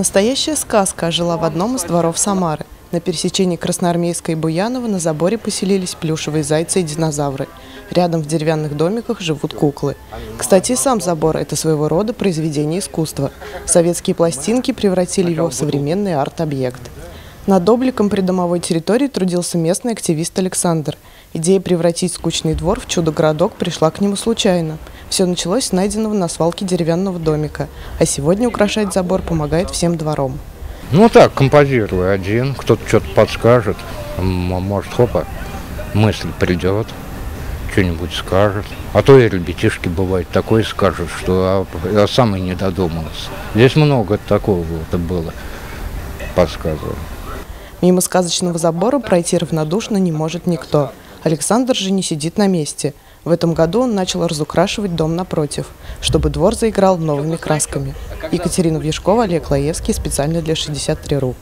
Настоящая сказка ожила в одном из дворов Самары. На пересечении Красноармейской и Буянова на заборе поселились плюшевые зайцы и динозавры. Рядом в деревянных домиках живут куклы. Кстати, сам забор – это своего рода произведение искусства. Советские пластинки превратили его в современный арт-объект. Над обликом придомовой территории трудился местный активист Александр. Идея превратить скучный двор в чудо-городок пришла к нему случайно. Все началось с найденного на свалке деревянного домика, а сегодня украшать забор помогает всем двором. Ну так, композирую один, кто-то что-то подскажет, может, хопа, мысль придет, что-нибудь скажет. А то и ребятишки бывает такое скажут, что я сам и не додумался. Здесь много такого вот было, подсказываю. Мимо сказочного забора пройти равнодушно не может никто. Александр же не сидит на месте. В этом году он начал разукрашивать дом напротив, чтобы двор заиграл новыми красками. Екатерина Вьешкова, Олег Лаевский, специально для 63.ru.